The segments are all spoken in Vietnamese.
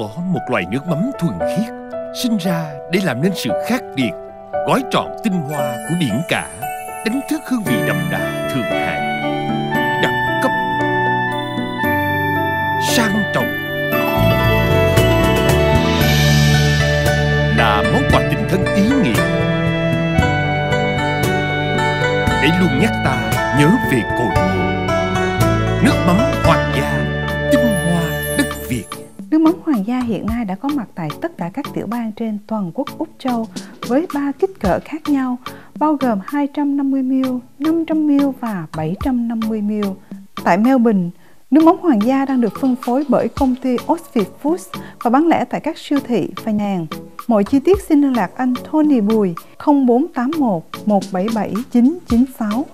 có một loại nước mắm thuần khiết, sinh ra để làm nên sự khác biệt, gói trọn tinh hoa của biển cả, đánh thức hương vị đậm đà thượng hạng. Đẳng cấp. Sang trọng. Là món quà tình thân ý nghĩa. Để luôn nhắc ta nhớ về cội hiện nay đã có mặt tại tất cả các tiểu bang trên toàn quốc Úc Châu với 3 kích cỡ khác nhau, bao gồm 250ml, 500ml và 750ml. Tại Melbourne, nước mắm Hoàng gia đang được phân phối bởi công ty Oxford Foods và bán lẻ tại các siêu thị và nhà hàng. Mọi chi tiết xin liên lạc anh Tony Bùi 0481 177 996.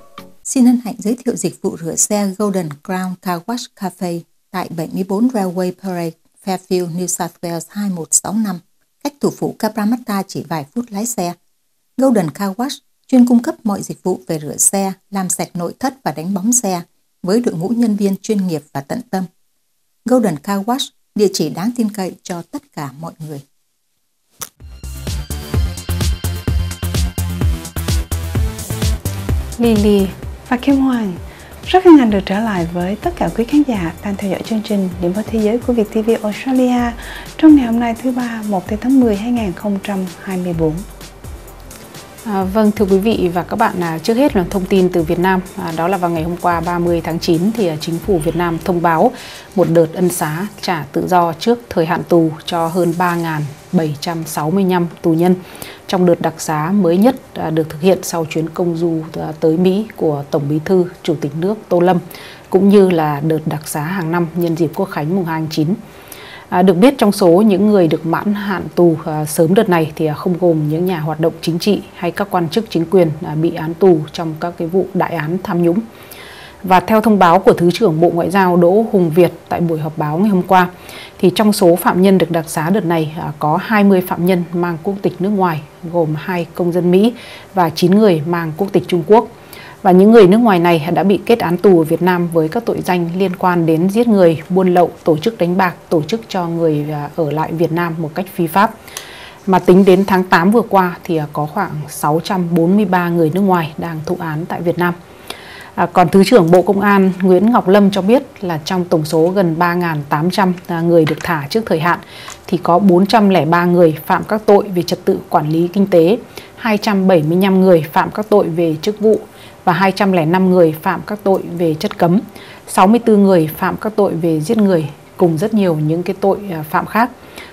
Xin hân hạnh giới thiệu dịch vụ rửa xe Golden Crown Car Wash Cafe tại 74 Railway Parade, Fairfield, New South Wales 2165, cách thủ phủ Cabramatta chỉ vài phút lái xe. Golden Car Wash chuyên cung cấp mọi dịch vụ về rửa xe, làm sạch nội thất và đánh bóng xe với đội ngũ nhân viên chuyên nghiệp và tận tâm. Golden Car Wash, địa chỉ đáng tin cậy cho tất cả mọi người. Lily và Kim Hoàng rất hân hạnh được trở lại với tất cả quý khán giả đang theo dõi chương trình Điểm báo thế giới của Việt TV Australia trong ngày hôm nay thứ ba 1 tháng 10 2024. À, vâng thưa quý vị và các bạn à, trước hết là thông tin từ Việt Nam à, đó là vào ngày hôm qua 30 tháng 9 thì à, chính phủ Việt Nam thông báo một đợt ân xá trả tự do trước thời hạn tù cho hơn 3.765 tù nhân trong đợt đặc xá mới nhất à, được thực hiện sau chuyến công du à, tới Mỹ của Tổng Bí thư Chủ tịch nước Tô Lâm cũng như là đợt đặc xá hàng năm nhân dịp Quốc khánh mùng 2 tháng 9. À, được biết trong số những người được mãn hạn tù à, sớm đợt này thì à, không gồm những nhà hoạt động chính trị hay các quan chức chính quyền à, bị án tù trong các cái vụ đại án tham nhũng. Và theo thông báo của Thứ trưởng Bộ Ngoại giao Đỗ Hùng Việt tại buổi họp báo ngày hôm qua, thì trong số phạm nhân được đặc xá đợt này à, có 20 phạm nhân mang quốc tịch nước ngoài, gồm hai công dân Mỹ và 9 người mang quốc tịch Trung Quốc. Và những người nước ngoài này đã bị kết án tù ở Việt Nam với các tội danh liên quan đến giết người, buôn lậu, tổ chức đánh bạc, tổ chức cho người à, ở lại Việt Nam một cách phi pháp. Mà tính đến tháng 8 vừa qua thì à, có khoảng 643 người nước ngoài đang thụ án tại Việt Nam. À, còn Thứ trưởng Bộ Công an Nguyễn Ngọc Lâm cho biết là trong tổng số gần 3.800 à, người được thả trước thời hạn thì có 403 người phạm các tội về trật tự quản lý kinh tế, 275 người phạm các tội về chức vụ và 205 người phạm các tội về chất cấm, 64 người phạm các tội về giết người cùng rất nhiều những cái tội à, phạm khác.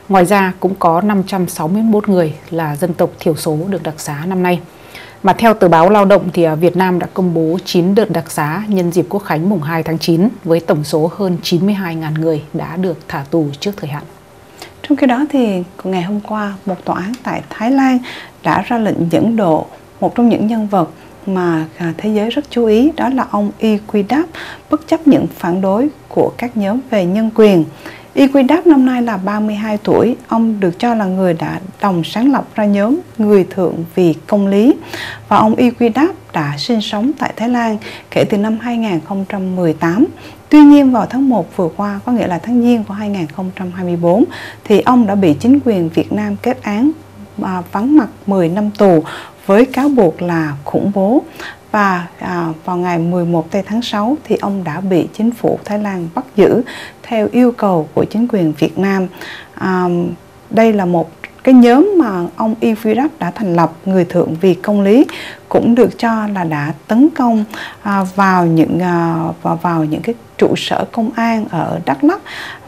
Ngoài ra cũng có 561 người là dân tộc thiểu số được đặc xá năm nay. Mà theo tờ báo Lao động thì à, Việt Nam đã công bố 9 đợt đặc xá nhân dịp Quốc khánh mùng 2 tháng 9 với tổng số hơn 92.000 người đã được thả tù trước thời hạn. Trong khi đó thì ngày hôm qua, một tòa án tại Thái Lan đã ra lệnh dẫn độ một trong những nhân vật mà à, thế giới rất chú ý, đó là ông Y Quy Đáp bất chấp những phản đối của các nhóm về nhân quyền. Equidap năm nay là 32 tuổi, ông được cho là người đã đồng sáng lập ra nhóm Người Thượng vì Công lý. Và ông Equidap đã sinh sống tại Thái Lan kể từ năm 2018. Tuy nhiên vào tháng 1 vừa qua, có nghĩa là tháng Giêng của 2024, thì ông đã bị chính quyền Việt Nam kết án và vắng mặt 10 năm tù với cáo buộc là khủng bố và à, vào ngày 11 tây tháng 6 thì ông đã bị chính phủ Thái Lan bắt giữ theo yêu cầu của chính quyền Việt Nam. À, đây là một cái nhóm mà ông Ivirap đã thành lập người thượng vì công lý cũng được cho là đã tấn công à, vào những à, vào, vào những cái trụ sở công an ở Đắk Lắk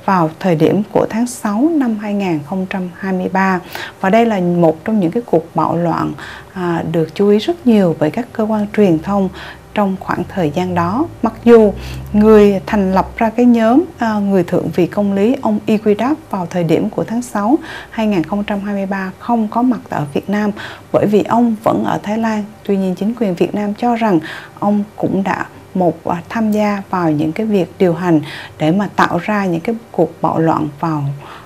vào thời điểm của tháng 6 năm 2023 và đây là một trong những cái cuộc bạo loạn à, được chú ý rất nhiều bởi các cơ quan truyền thông trong khoảng thời gian đó. Mặc dù người thành lập ra cái nhóm à, người thượng vị công lý ông Iguidap vào thời điểm của tháng 6 2023 không có mặt ở Việt Nam bởi vì ông vẫn ở Thái Lan. Tuy nhiên chính quyền Việt Nam cho rằng ông cũng đã một à, tham gia vào những cái việc điều hành để mà tạo ra những cái cuộc bạo loạn vào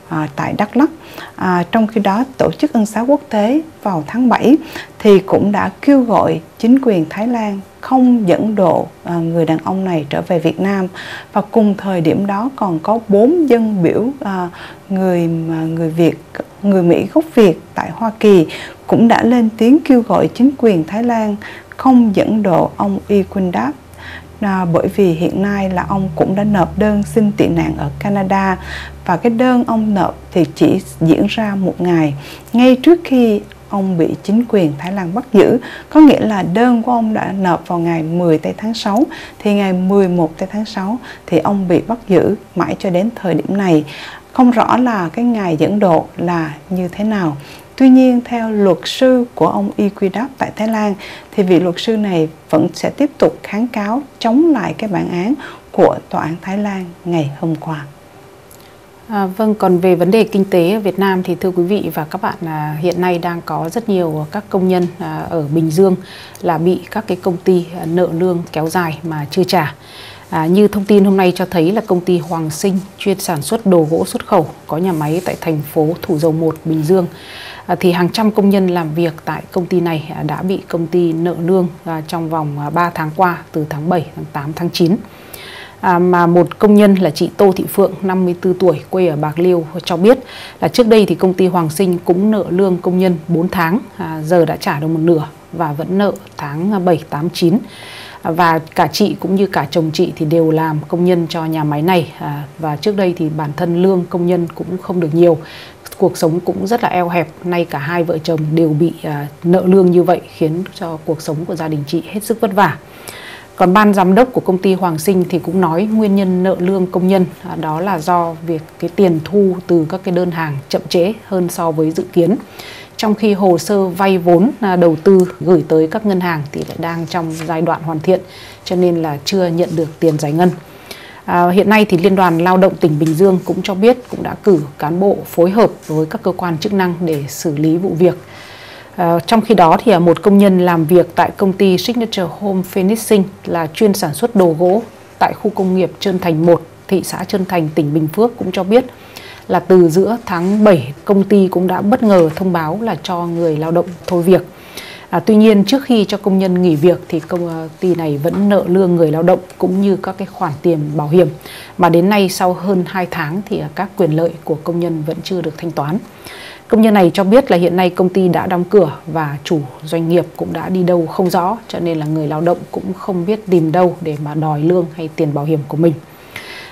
à, tại Đắk Lắk. À, trong khi đó tổ chức ân xá quốc tế vào tháng 7 thì cũng đã kêu gọi chính quyền Thái Lan không dẫn độ à, người đàn ông này trở về Việt Nam và cùng thời điểm đó còn có bốn dân biểu à, người người Việt người Mỹ gốc Việt tại Hoa Kỳ cũng đã lên tiếng kêu gọi chính quyền Thái Lan không dẫn độ ông Y Quynh Đáp à, bởi vì hiện nay là ông cũng đã nộp đơn xin tị nạn ở Canada. Và cái đơn ông nộp thì chỉ diễn ra một ngày. Ngay trước khi ông bị chính quyền Thái Lan bắt giữ có nghĩa là đơn của ông đã nộp vào ngày 10 tây tháng 6 thì ngày 11 tây tháng 6 thì ông bị bắt giữ mãi cho đến thời điểm này. Không rõ là cái ngày dẫn độ là như thế nào. Tuy nhiên, theo luật sư của ông Equidap tại Thái Lan, thì vị luật sư này vẫn sẽ tiếp tục kháng cáo chống lại cái bản án của Tòa án Thái Lan ngày hôm qua. À, vâng, còn về vấn đề kinh tế ở Việt Nam thì thưa quý vị và các bạn à, hiện nay đang có rất nhiều các công nhân à, ở Bình Dương là bị các cái công ty à, nợ lương kéo dài mà chưa trả. À, như thông tin hôm nay cho thấy là công ty Hoàng Sinh chuyên sản xuất đồ gỗ xuất khẩu có nhà máy tại thành phố Thủ Dầu Một, Bình Dương À, thì hàng trăm công nhân làm việc tại công ty này à, đã bị công ty nợ lương à, trong vòng à, 3 tháng qua từ tháng 7, tháng 8, tháng 9. À, mà một công nhân là chị Tô Thị Phượng 54 tuổi quê ở Bạc Liêu cho biết là trước đây thì công ty Hoàng Sinh cũng nợ lương công nhân 4 tháng à, giờ đã trả được một nửa và vẫn nợ tháng 7 8 9 và cả chị cũng như cả chồng chị thì đều làm công nhân cho nhà máy này. À, và trước đây thì bản thân lương công nhân cũng không được nhiều. Cuộc sống cũng rất là eo hẹp. Nay cả hai vợ chồng đều bị à, nợ lương như vậy khiến cho cuộc sống của gia đình chị hết sức vất vả. Còn ban giám đốc của công ty Hoàng Sinh thì cũng nói nguyên nhân nợ lương công nhân à, đó là do việc cái tiền thu từ các cái đơn hàng chậm trễ hơn so với dự kiến. Trong khi hồ sơ vay vốn à, đầu tư gửi tới các ngân hàng thì lại đang trong giai đoạn hoàn thiện cho nên là chưa nhận được tiền giải ngân. À, hiện nay thì Liên đoàn Lao động tỉnh Bình Dương cũng cho biết cũng đã cử cán bộ phối hợp với các cơ quan chức năng để xử lý vụ việc. À, trong khi đó thì à, một công nhân làm việc tại công ty Signature Home Finishing là chuyên sản xuất đồ gỗ tại khu công nghiệp Trơn Thành 1, thị xã Trơn Thành, tỉnh Bình Phước cũng cho biết là từ giữa tháng 7 công ty cũng đã bất ngờ thông báo là cho người lao động thôi việc. À, tuy nhiên trước khi cho công nhân nghỉ việc thì công à, ty này vẫn nợ lương người lao động cũng như các cái khoản tiền bảo hiểm mà đến nay sau hơn 2 tháng thì à, các quyền lợi của công nhân vẫn chưa được thanh toán. Công nhân này cho biết là hiện nay công ty đã đóng cửa và chủ doanh nghiệp cũng đã đi đâu không rõ cho nên là người lao động cũng không biết tìm đâu để mà đòi lương hay tiền bảo hiểm của mình.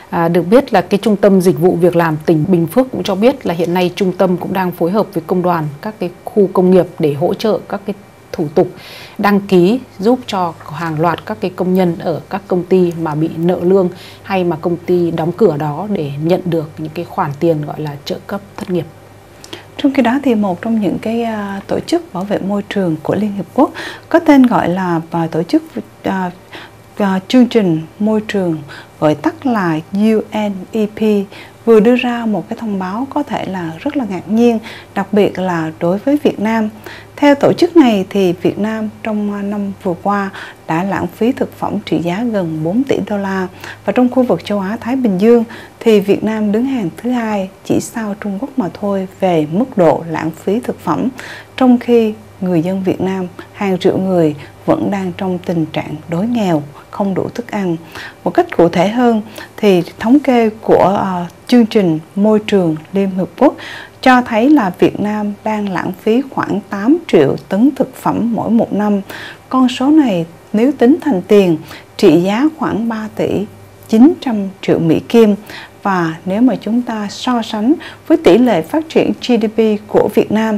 À, được biết là cái trung tâm dịch vụ việc làm tỉnh Bình Phước cũng cho biết là hiện nay trung tâm cũng đang phối hợp với công đoàn các cái khu công nghiệp để hỗ trợ các cái thủ tục đăng ký giúp cho hàng loạt các cái công nhân ở các công ty mà bị nợ lương hay mà công ty đóng cửa đó để nhận được những cái khoản tiền gọi là trợ cấp thất nghiệp. Trong khi đó thì một trong những cái uh, tổ chức bảo vệ môi trường của Liên Hiệp Quốc có tên gọi là uh, tổ chức uh, và chương trình môi trường gọi tắt là UNEP vừa đưa ra một cái thông báo có thể là rất là ngạc nhiên, đặc biệt là đối với Việt Nam. Theo tổ chức này thì Việt Nam trong à, năm vừa qua đã lãng phí thực phẩm trị giá gần 4 tỷ đô la và trong khu vực châu Á Thái Bình Dương thì Việt Nam đứng hàng thứ hai chỉ sau Trung Quốc mà thôi về mức độ lãng phí thực phẩm trong khi người dân Việt Nam hàng triệu người vẫn đang trong tình trạng đói nghèo, không đủ thức ăn. Một cách cụ thể hơn thì thống kê của uh, chương trình môi trường Liên Hợp Quốc cho thấy là Việt Nam đang lãng phí khoảng 8 triệu tấn thực phẩm mỗi một năm. Con số này nếu tính thành tiền trị giá khoảng 3 tỷ 900 triệu Mỹ Kim và nếu mà chúng ta so sánh với tỷ lệ phát triển GDP của Việt Nam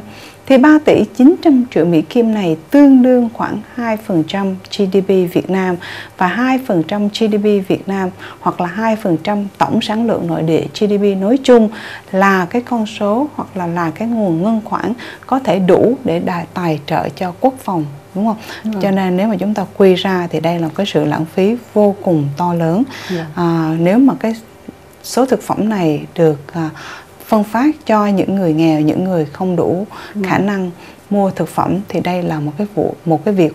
thì 3 tỷ 900 triệu Mỹ Kim này tương đương khoảng 2% GDP Việt Nam và 2% GDP Việt Nam hoặc là 2% tổng sản lượng nội địa GDP nói chung là cái con số hoặc là là cái nguồn ngân khoản có thể đủ để đài tài trợ cho quốc phòng đúng không? Ừ. Cho nên nếu mà chúng ta quy ra thì đây là một cái sự lãng phí vô cùng to lớn. Yeah. Dạ. À, nếu mà cái số thực phẩm này được à, phân phát cho những người nghèo những người không đủ khả năng mua thực phẩm thì đây là một cái vụ một cái việc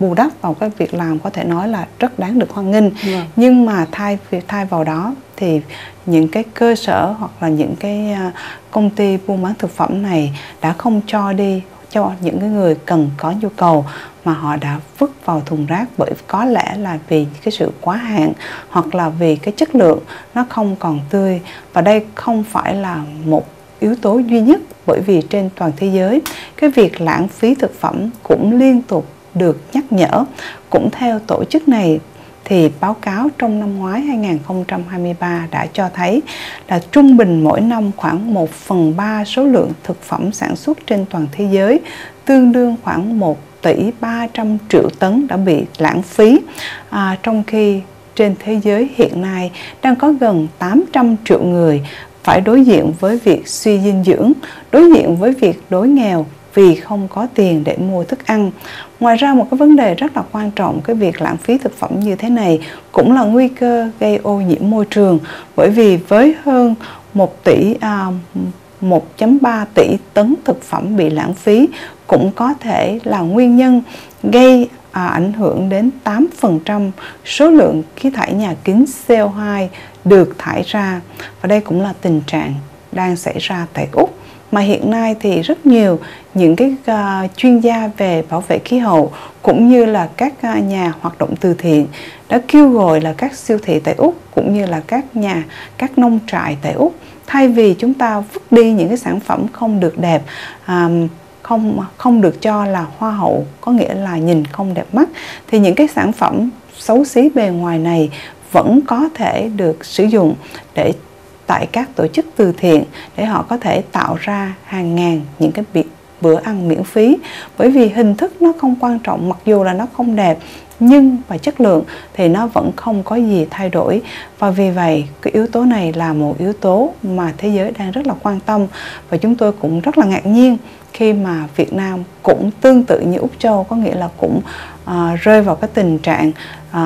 bù đắp vào cái việc làm có thể nói là rất đáng được hoan nghênh Vâng. nhưng mà thay thay vào đó thì những cái cơ sở hoặc là những cái à, công ty buôn bán thực phẩm này đã không cho đi cho những cái người cần có nhu cầu mà họ đã vứt vào thùng rác bởi có lẽ là vì cái sự quá hạn hoặc là vì cái chất lượng nó không còn tươi. Và đây không phải là một yếu tố duy nhất bởi vì trên toàn thế giới, cái việc lãng phí thực phẩm cũng liên tục được nhắc nhở. Cũng theo tổ chức này thì báo cáo trong năm ngoái 2023 đã cho thấy là trung bình mỗi năm khoảng 1 phần 3 số lượng thực phẩm sản xuất trên toàn thế giới tương đương khoảng 1 tỷ 300 triệu tấn đã bị lãng phí. À, trong khi trên thế giới hiện nay đang có gần 800 triệu người phải đối diện với việc suy dinh dưỡng, đối diện với việc đói nghèo vì không có tiền để mua thức ăn. Ngoài ra một cái vấn đề rất là quan trọng cái việc lãng phí thực phẩm như thế này cũng là nguy cơ gây ô nhiễm môi trường. Bởi vì với hơn 1 tỷ à, 1.3 tỷ tấn thực phẩm bị lãng phí cũng có thể là nguyên nhân gây à, ảnh hưởng đến 8% số lượng khí thải nhà kính CO2 được thải ra. Và đây cũng là tình trạng đang xảy ra tại Úc mà hiện nay thì rất nhiều những cái uh, chuyên gia về bảo vệ khí hậu cũng như là các uh, nhà hoạt động từ thiện đã kêu gọi là các siêu thị tại Úc cũng như là các nhà các nông trại tại Úc thay vì chúng ta vứt đi những cái sản phẩm không được đẹp um, không không được cho là hoa hậu có nghĩa là nhìn không đẹp mắt thì những cái sản phẩm xấu xí bề ngoài này vẫn có thể được sử dụng để tại các tổ chức từ thiện để họ có thể tạo ra hàng ngàn những cái bữa ăn miễn phí. Bởi vì hình thức nó không quan trọng mặc dù là nó không đẹp nhưng và chất lượng thì nó vẫn không có gì thay đổi. Và vì vậy cái yếu tố này là một yếu tố mà thế giới đang rất là quan tâm. Và chúng tôi cũng rất là ngạc nhiên khi mà Việt Nam cũng tương tự như Úc Châu có nghĩa là cũng uh, rơi vào cái tình trạng uh,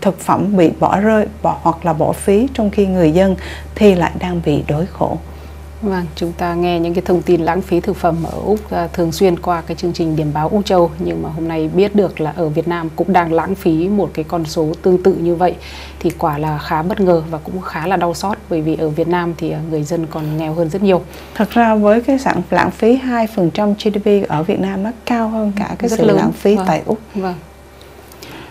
thực phẩm bị bỏ rơi bỏ hoặc là bỏ phí trong khi người dân thì lại đang bị đói khổ. Vâng, chúng ta nghe những cái thông tin lãng phí thực phẩm ở Úc uh, thường xuyên qua cái chương trình điểm báo Úc Châu nhưng mà hôm nay biết được là ở Việt Nam cũng đang lãng phí một cái con số tương tự như vậy thì quả là khá bất ngờ và cũng khá là đau xót bởi vì ở Việt Nam thì uh, người dân còn nghèo hơn rất nhiều. Thật ra với cái sản lãng phí 2% GDP ở Việt Nam nó cao hơn cả cái Rất sự lớn. lãng phí Vâng. tại Úc. Vâng.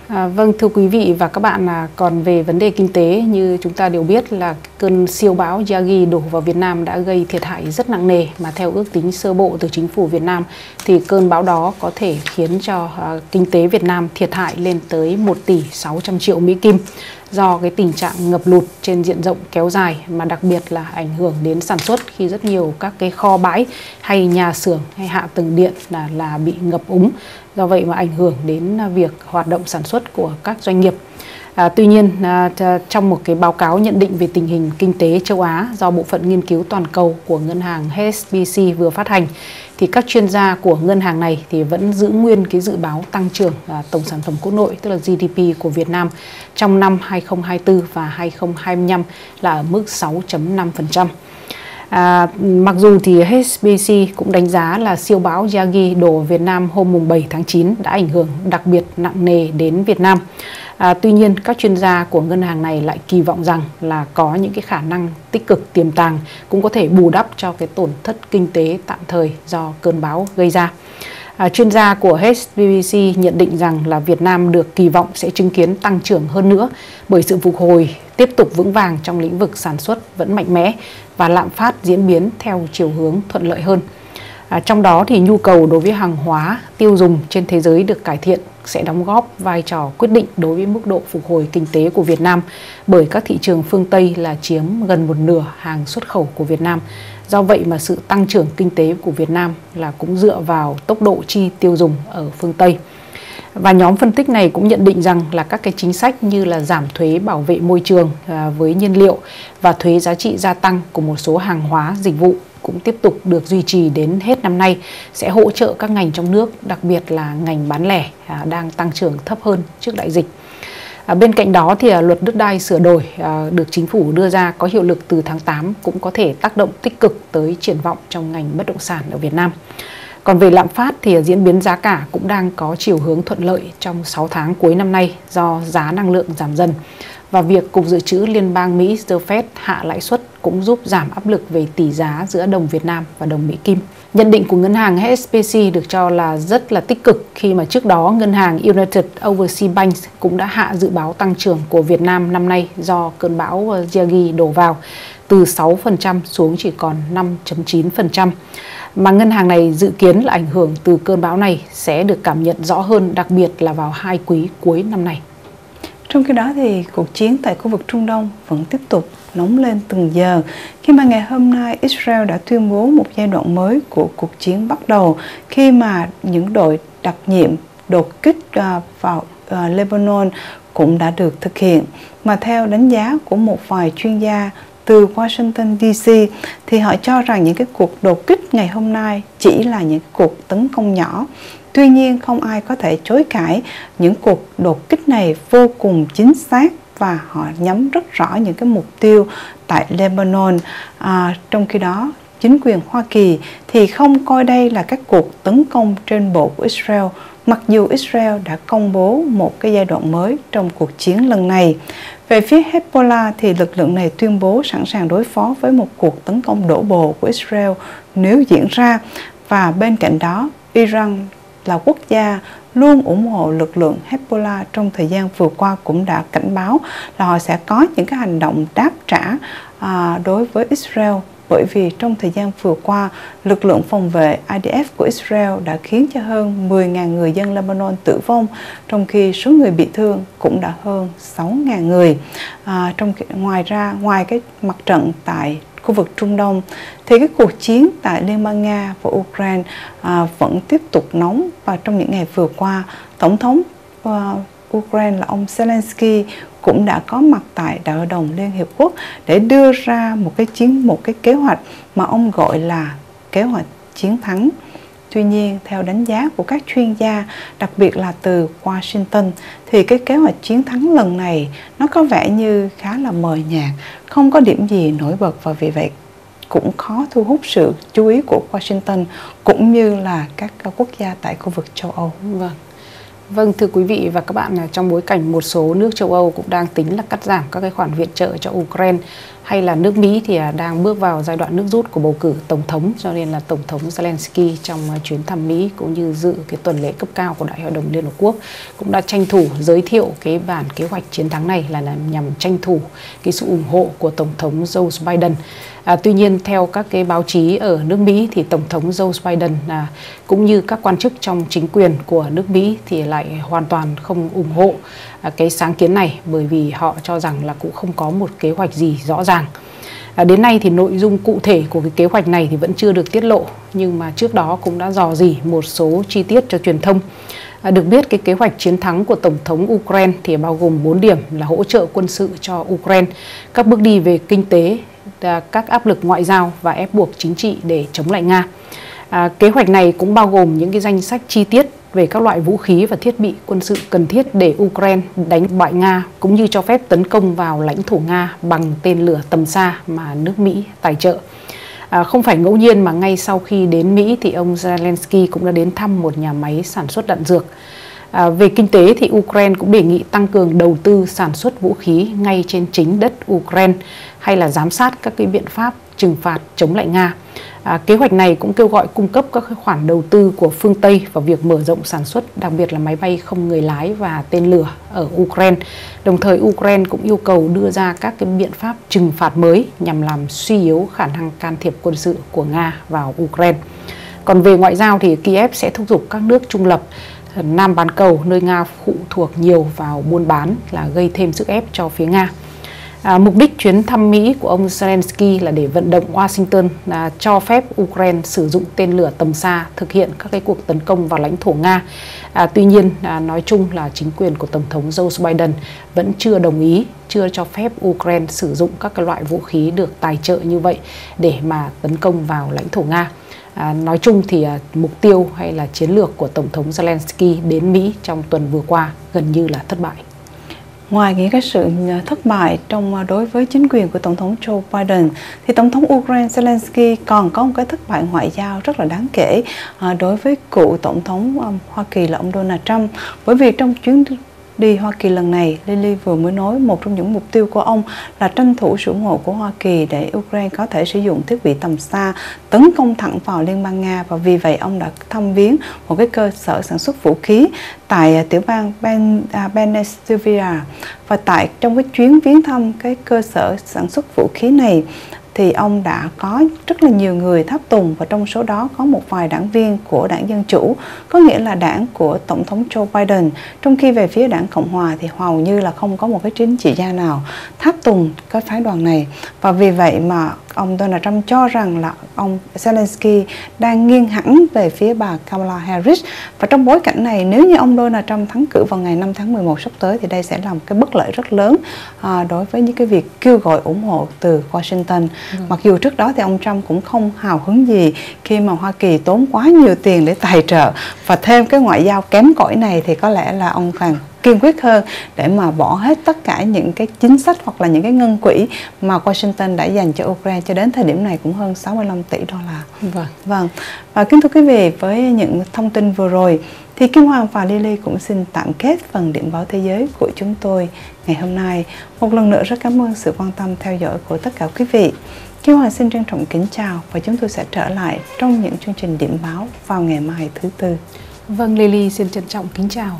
À, vâng thưa quý vị và các bạn là còn về vấn đề kinh tế như chúng ta đều biết là cơn siêu bão Yagi đổ vào Việt Nam đã gây thiệt hại rất nặng nề. Mà theo ước tính sơ bộ từ chính phủ Việt Nam thì cơn bão đó có thể khiến cho à, kinh tế Việt Nam thiệt hại lên tới 1 tỷ 600 triệu Mỹ Kim do cái tình trạng ngập lụt trên diện rộng kéo dài mà đặc biệt là ảnh hưởng đến sản xuất khi rất nhiều các cái kho bãi hay nhà xưởng hay hạ tầng điện là là bị ngập úng do vậy mà ảnh hưởng đến việc hoạt động sản xuất của các doanh nghiệp. À, tuy nhiên à, trong một cái báo cáo nhận định về tình hình kinh tế châu Á do bộ phận nghiên cứu toàn cầu của ngân hàng HSBC vừa phát hành thì các chuyên gia của ngân hàng này thì vẫn giữ nguyên cái dự báo tăng trưởng à, tổng sản phẩm quốc nội tức là GDP của Việt Nam trong năm 2024 và 2025 là ở mức 6.5%. À, mặc dù thì HSBC cũng đánh giá là siêu bão Yagi đổ Việt Nam hôm mùng 7 tháng 9 đã ảnh hưởng đặc biệt nặng nề đến Việt Nam. À, tuy nhiên các chuyên gia của ngân hàng này lại kỳ vọng rằng là có những cái khả năng tích cực tiềm tàng cũng có thể bù đắp cho cái tổn thất kinh tế tạm thời do cơn bão gây ra. À, chuyên gia của HSBC nhận định rằng là Việt Nam được kỳ vọng sẽ chứng kiến tăng trưởng hơn nữa bởi sự phục hồi tiếp tục vững vàng trong lĩnh vực sản xuất vẫn mạnh mẽ và lạm phát diễn biến theo chiều hướng thuận lợi hơn. À, trong đó thì nhu cầu đối với hàng hóa tiêu dùng trên thế giới được cải thiện sẽ đóng góp vai trò quyết định đối với mức độ phục hồi kinh tế của Việt Nam, bởi các thị trường phương Tây là chiếm gần một nửa hàng xuất khẩu của Việt Nam. Do vậy mà sự tăng trưởng kinh tế của Việt Nam là cũng dựa vào tốc độ chi tiêu dùng ở phương Tây. Và nhóm phân tích này cũng nhận định rằng là các cái chính sách như là giảm thuế bảo vệ môi trường à, với nhiên liệu và thuế giá trị gia tăng của một số hàng hóa, dịch vụ cũng tiếp tục được duy trì đến hết năm nay sẽ hỗ trợ các ngành trong nước, đặc biệt là ngành bán lẻ à, đang tăng trưởng thấp hơn trước đại dịch. À, bên cạnh đó thì à, luật đất đai sửa đổi à, được chính phủ đưa ra có hiệu lực từ tháng 8 cũng có thể tác động tích cực tới triển vọng trong ngành bất động sản ở Việt Nam. Còn về lạm phát thì à, diễn biến giá cả cũng đang có chiều hướng thuận lợi trong 6 tháng cuối năm nay do giá năng lượng giảm dần. Và việc Cục Dự trữ Liên bang Mỹ The Fed hạ lãi suất cũng giúp giảm áp lực về tỷ giá giữa đồng Việt Nam và đồng Mỹ Kim. Nhận định của ngân hàng HSBC được cho là rất là tích cực khi mà trước đó ngân hàng United Overseas Bank cũng đã hạ dự báo tăng trưởng của Việt Nam năm nay do cơn bão Yagi đổ vào từ 6% xuống chỉ còn 5.9%. Mà ngân hàng này dự kiến là ảnh hưởng từ cơn bão này sẽ được cảm nhận rõ hơn, đặc biệt là vào hai quý cuối năm nay. Trong khi đó thì cuộc chiến tại khu vực Trung Đông vẫn tiếp tục nóng lên từng giờ. Khi mà ngày hôm nay, Israel đã tuyên bố một giai đoạn mới của cuộc chiến bắt đầu khi mà những đội đặc nhiệm đột kích à, vào à, Lebanon cũng đã được thực hiện. Mà theo đánh giá của một vài chuyên gia từ Washington DC thì họ cho rằng những cái cuộc đột kích ngày hôm nay chỉ là những cuộc tấn công nhỏ. Tuy nhiên, không ai có thể chối cãi. Những cuộc đột kích này vô cùng chính xác và họ nhắm rất rõ những cái mục tiêu tại Lebanon. À, trong khi đó, chính quyền Hoa Kỳ thì không coi đây là các cuộc tấn công trên bộ của Israel, mặc dù Israel đã công bố một cái giai đoạn mới trong cuộc chiến lần này. Về phía Hezbollah thì lực lượng này tuyên bố sẵn sàng đối phó với một cuộc tấn công đổ bộ của Israel nếu diễn ra và bên cạnh đó Iran là quốc gia luôn ủng hộ lực lượng Hezbollah trong thời gian vừa qua cũng đã cảnh báo là họ sẽ có những cái hành động đáp trả à, đối với Israel bởi vì trong thời gian vừa qua, lực lượng phòng vệ IDF của Israel đã khiến cho hơn 10.000 người dân Lebanon tử vong, trong khi số người bị thương cũng đã hơn 6.000 người. À, trong ngoài ra, ngoài cái mặt trận tại khu vực Trung Đông thì cái cuộc chiến tại Liên bang Nga và Ukraine à, vẫn tiếp tục nóng và trong những ngày vừa qua tổng thống à, Ukraine là ông Zelensky cũng đã có mặt tại Đại hội đồng Liên Hiệp Quốc để đưa ra một cái chiến một cái kế hoạch mà ông gọi là kế hoạch chiến thắng. Tuy nhiên, theo đánh giá của các chuyên gia, đặc biệt là từ Washington, thì cái kế hoạch chiến thắng lần này nó có vẻ như khá là mờ nhạt, không có điểm gì nổi bật và vì vậy cũng khó thu hút sự chú ý của Washington cũng như là các ờ, quốc gia tại khu vực châu Âu. Vâng. Vâng thưa quý vị và các bạn, à, trong bối cảnh một số nước châu Âu cũng đang tính là cắt giảm các cái khoản viện trợ cho Ukraine hay là nước Mỹ thì à, đang bước vào giai đoạn nước rút của bầu cử tổng thống cho nên là tổng thống Zelensky trong à, chuyến thăm Mỹ cũng như dự cái tuần lễ cấp cao của Đại hội đồng Liên Hợp Quốc cũng đã tranh thủ giới thiệu cái bản kế hoạch chiến thắng này là nhằm tranh thủ cái sự ủng hộ của tổng thống Joe Biden. À, tuy nhiên theo các cái báo chí ở nước Mỹ thì tổng thống Joe Biden à, cũng như các quan chức trong chính quyền của nước Mỹ thì lại hoàn toàn không ủng hộ à, cái sáng kiến này bởi vì họ cho rằng là cũng không có một kế hoạch gì rõ ràng. À, đến nay thì nội dung cụ thể của cái kế hoạch này thì vẫn chưa được tiết lộ nhưng mà trước đó cũng đã dò dỉ một số chi tiết cho truyền thông. À, được biết cái kế hoạch chiến thắng của Tổng thống Ukraine thì bao gồm 4 điểm là hỗ trợ quân sự cho Ukraine, các bước đi về kinh tế, à, các áp lực ngoại giao và ép buộc chính trị để chống lại Nga. À, kế hoạch này cũng bao gồm những cái danh sách chi tiết về các loại vũ khí và thiết bị quân sự cần thiết để Ukraine đánh bại Nga cũng như cho phép tấn công vào lãnh thổ Nga bằng tên lửa tầm xa mà nước Mỹ tài trợ. À, không phải ngẫu nhiên mà ngay sau khi đến Mỹ thì ông Zelensky cũng đã đến thăm một nhà máy sản xuất đạn dược. À, về kinh tế thì Ukraine cũng đề nghị tăng cường đầu tư sản xuất vũ khí ngay trên chính đất Ukraine hay là giám sát các cái biện pháp trừng phạt chống lại Nga. À, kế hoạch này cũng kêu gọi cung cấp các khoản đầu tư của phương Tây vào việc mở rộng sản xuất, đặc biệt là máy bay không người lái và tên lửa ở Ukraine. Đồng thời Ukraine cũng yêu cầu đưa ra các cái biện pháp trừng phạt mới nhằm làm suy yếu khả năng can thiệp quân sự của Nga vào Ukraine. Còn về ngoại giao thì Kiev sẽ thúc giục các nước trung lập Nam bán cầu nơi Nga phụ thuộc nhiều vào buôn bán là gây thêm sức ép cho phía Nga. À, mục đích chuyến thăm Mỹ của ông Zelensky là để vận động Washington à, cho phép Ukraine sử dụng tên lửa tầm xa thực hiện các cái cuộc tấn công vào lãnh thổ Nga. À, tuy nhiên, à, nói chung là chính quyền của Tổng thống Joe Biden vẫn chưa đồng ý, chưa cho phép Ukraine sử dụng các cái loại vũ khí được tài trợ như vậy để mà tấn công vào lãnh thổ Nga. À, nói chung thì à, mục tiêu hay là chiến lược của Tổng thống Zelensky đến Mỹ trong tuần vừa qua gần như là thất bại ngoài những cái sự ờ, thất bại trong ờ, đối với chính quyền của tổng thống Joe Biden, thì tổng thống Ukraine Zelensky còn có một cái thất bại ngoại giao rất là đáng kể ờ, đối với cựu tổng thống Hoa Kỳ là ông Donald Trump. Bởi vì trong chuyến đi Hoa Kỳ lần này, Lily vừa mới nói một trong những mục tiêu của ông là tranh thủ sự ủng hộ của Hoa Kỳ để Ukraine có thể sử dụng thiết bị tầm xa tấn công thẳng vào Liên bang Nga. Và vì vậy ông đã thăm viếng một cái cơ sở sản xuất vũ khí tại à, tiểu bang Ben, uh, Pennsylvania. Và tại trong cái chuyến viếng thăm cái cơ sở sản xuất vũ khí này thì ông đã có rất là nhiều người tháp tùng và trong số đó có một vài đảng viên của đảng Dân Chủ, có nghĩa là đảng của Tổng thống Joe Biden, trong khi về phía đảng Cộng Hòa thì hầu như là không có một cái chính trị gia nào tháp tùng cái phái đoàn này. Và vì vậy mà ông Donald Trump cho rằng là ông Zelensky đang nghiêng hẳn về phía bà Kamala Harris. Và trong bối cảnh này nếu như ông Donald Trump thắng cử vào ngày 5 tháng 11 sắp tới thì đây sẽ là một cái bất lợi rất lớn à, đối với những cái việc kêu gọi ủng hộ từ Washington. Ừ. mặc dù trước đó thì ông Trump cũng không hào hứng gì khi mà Hoa Kỳ tốn quá nhiều tiền để tài trợ. Và thêm cái ngoại giao kém cỏi này thì có lẽ là ông càng kiên quyết hơn để mà bỏ hết tất cả những cái chính sách hoặc là những cái ngân quỹ mà Washington đã dành cho Ukraine cho đến thời điểm này cũng hơn 65 tỷ đô la. Vâng. Vâng. Và kính thưa quý vị, với những thông tin vừa rồi thì Kim Hoàng và Lily cũng xin tạm kết phần điểm báo thế giới của chúng tôi ngày hôm nay. Một lần nữa rất cảm ơn sự quan tâm theo dõi của tất cả quý vị. Kim Hoàng xin trân trọng kính chào và chúng tôi sẽ trở lại trong những chương trình điểm báo vào ngày mai thứ tư. Vâng, Lily xin trân trọng kính chào.